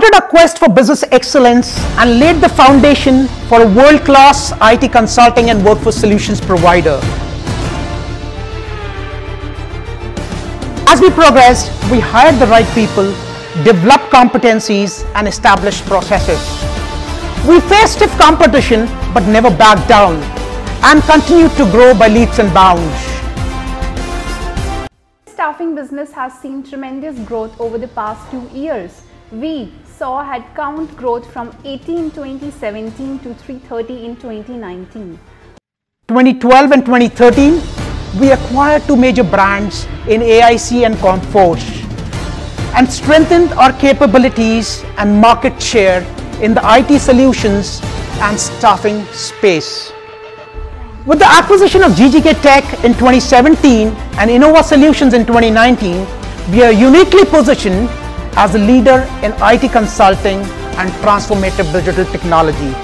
started a quest for business excellence and laid the foundation for a world-class IT consulting and workforce solutions provider. As we progressed, we hired the right people, developed competencies and established processes. We faced stiff competition but never backed down and continued to grow by leaps and bounds. Staffing business has seen tremendous growth over the past two years. We saw headcount growth from 80 in 2017 to 330 in 2019. 2012 and 2013, we acquired two major brands in AIC and Comforce and strengthened our capabilities and market share in the IT solutions and staffing space. With the acquisition of GGK Tech in 2017 and Innova Solutions in 2019, we are uniquely positioned as a leader in IT consulting and transformative digital technology.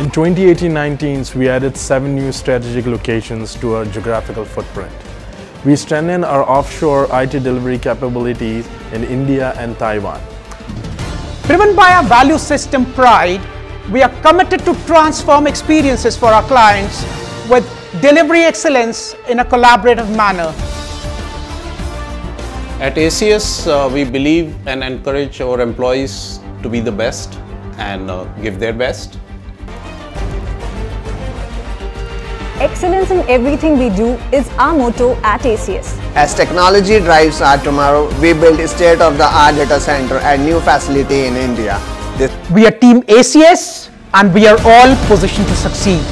In 2018-19, we added seven new strategic locations to our geographical footprint. We strengthened our offshore IT delivery capabilities in India and Taiwan. Driven by our value system pride, we are committed to transform experiences for our clients with delivery excellence in a collaborative manner. At ACS, uh, we believe and encourage our employees to be the best and uh, give their best. Excellence in everything we do is our motto at ACS. As technology drives our tomorrow, we build state-of-the-art data center and new facility in India. We are Team ACS and we are all positioned to succeed.